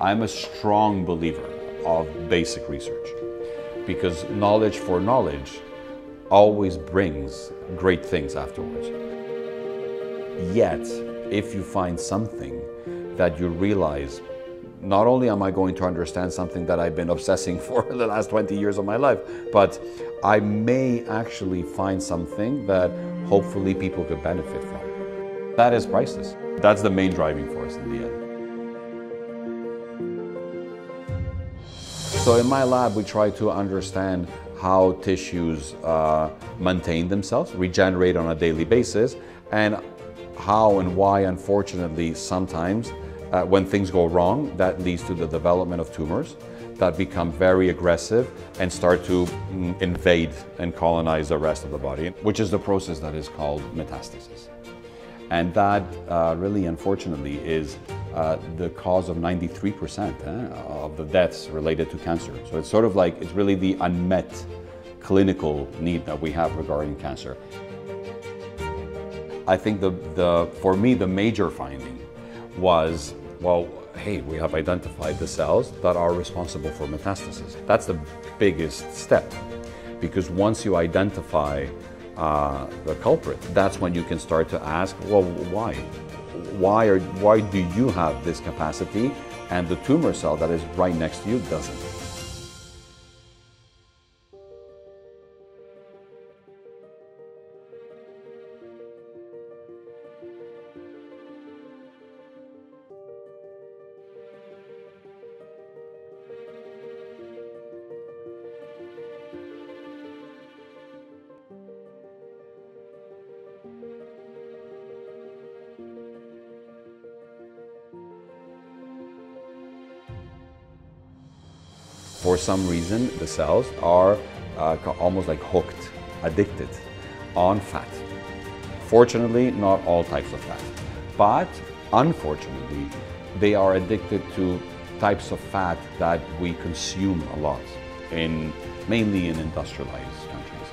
I'm a strong believer of basic research because knowledge for knowledge always brings great things afterwards. Yet, if you find something that you realize, not only am I going to understand something that I've been obsessing for the last 20 years of my life, but I may actually find something that hopefully people could benefit from. That is priceless. That's the main driving force in the end. So in my lab, we try to understand how tissues uh, maintain themselves, regenerate on a daily basis, and how and why, unfortunately, sometimes uh, when things go wrong, that leads to the development of tumors that become very aggressive and start to mm, invade and colonize the rest of the body, which is the process that is called metastasis. And that uh, really, unfortunately, is uh, the cause of 93% eh, of the deaths related to cancer. So it's sort of like, it's really the unmet clinical need that we have regarding cancer. I think the, the, for me, the major finding was, well, hey, we have identified the cells that are responsible for metastasis. That's the biggest step because once you identify uh, the culprit, that's when you can start to ask, well, why? Why, are, why do you have this capacity and the tumor cell that is right next to you doesn't? For some reason, the cells are uh, almost like hooked, addicted on fat. Fortunately, not all types of fat, but unfortunately, they are addicted to types of fat that we consume a lot, in, mainly in industrialized countries.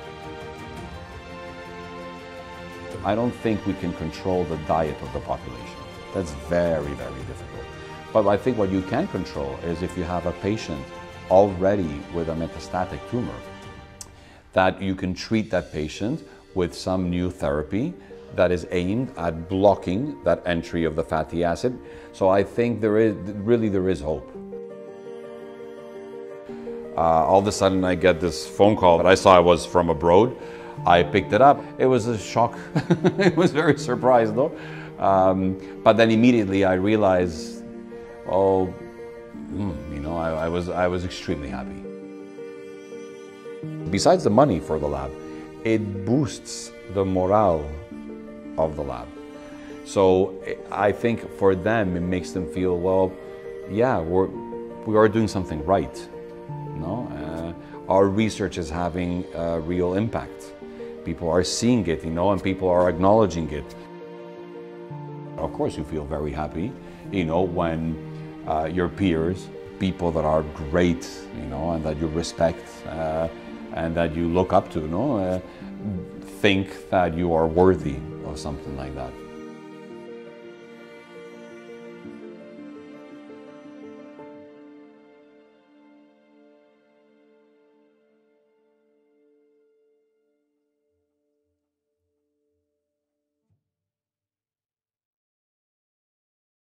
I don't think we can control the diet of the population. That's very, very difficult. But I think what you can control is if you have a patient already with a metastatic tumor, that you can treat that patient with some new therapy that is aimed at blocking that entry of the fatty acid. So I think there is really there is hope. Uh, all of a sudden, I get this phone call that I saw was from abroad. I picked it up. It was a shock. it was very surprised though. Um, but then immediately I realized, oh, mm, you know, I, I, was, I was extremely happy. Besides the money for the lab, it boosts the morale of the lab. So I think for them, it makes them feel, well, yeah, we're, we are doing something right. No, uh, our research is having a real impact. People are seeing it, you know, and people are acknowledging it. Of course, you feel very happy, you know, when uh, your peers, people that are great, you know, and that you respect uh, and that you look up to, you know, uh, think that you are worthy of something like that.